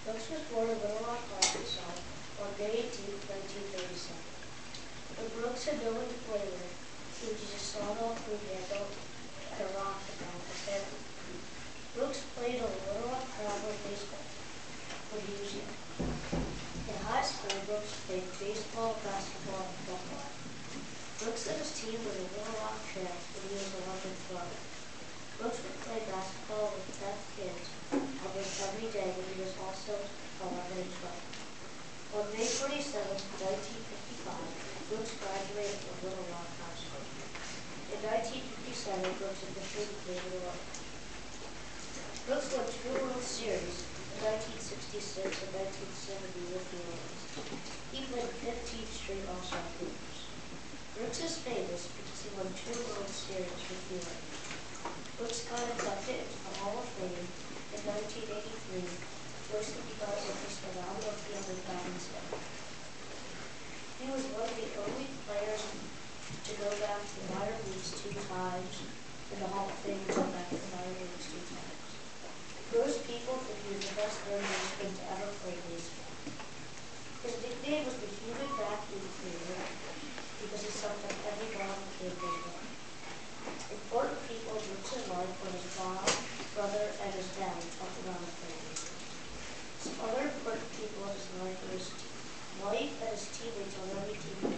Brooks was born in Little Rock, Arkansas on May 18, 1937. When Brooks had to with, he was just a sawed-off handle and a rock around the family. Brooks played on the Little Rock Traveler baseball when he was young. In high school, Brooks played baseball, basketball, and football. Brooks led his team with the Little Rock Trail when he was 11 and 12. Brooks would play basketball with Beth kids almost every day when he was also 11 and 12. On May 27, 1955, Brooks graduated from Little Rock High School. In 1957, Brooks officially became Little Rock. Brooks won two World Series in 1966 and 1970 with the Orioles. He played 15 straight All-Star games. Brooks is famous because he won two World Series with the Orioles. was one of the only players to go back to the minor leagues two times, and the Hall of Fame to go back to the minor leagues two times. Most people think he was the best third baseman to ever play baseball. His nickname was the human vacuum cleaner because he sucked up every ball that came his. Important people looked to him for his bomb, believe that his teammates on every team.